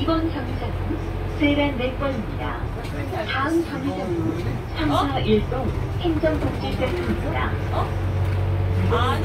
이번 정류장은 세란 4번입니다. 다음 정류장은 341동 행정복지센터입니다. 어? 어? 아,